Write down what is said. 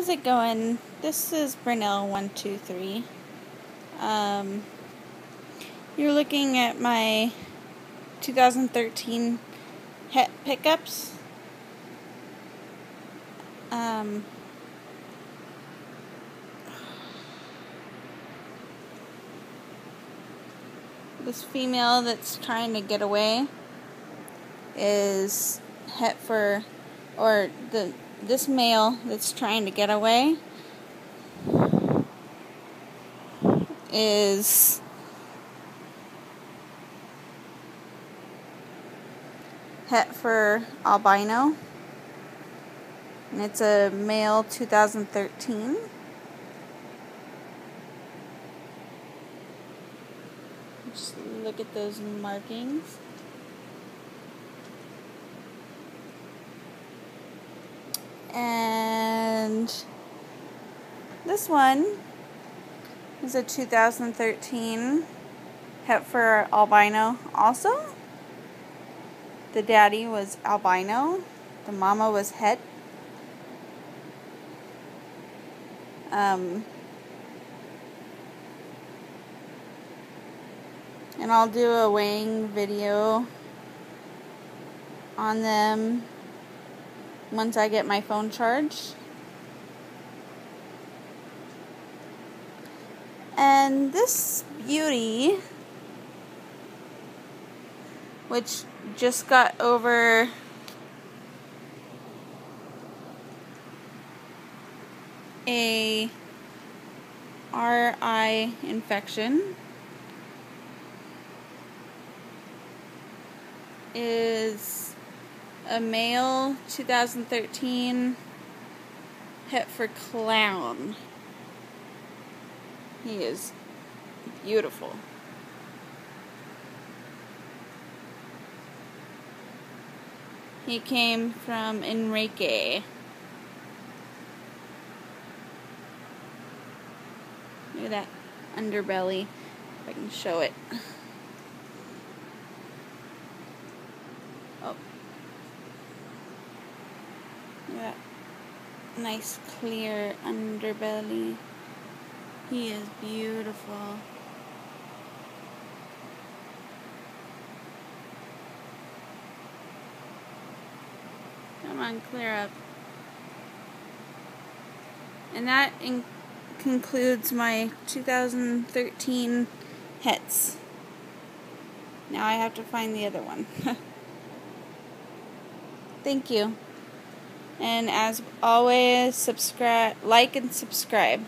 How's it going? This is Brunel123. Um, you're looking at my 2013 het pickups. Um, this female that's trying to get away is het for, or the this male that's trying to get away is het for albino. And it's a male 2013 just look at those markings And this one is a 2013 het for albino also. The daddy was albino. The mama was het. Um, and I'll do a weighing video on them once I get my phone charged. And this beauty, which just got over a RI infection, is a male 2013 het for clown. He is beautiful. He came from Enrique. Look at that underbelly, if I can show it. Oh. Yeah. Nice clear underbelly. He is beautiful. Come on, clear up. And that concludes my 2013 hets. Now I have to find the other one. Thank you. And as always, subscribe, like and subscribe.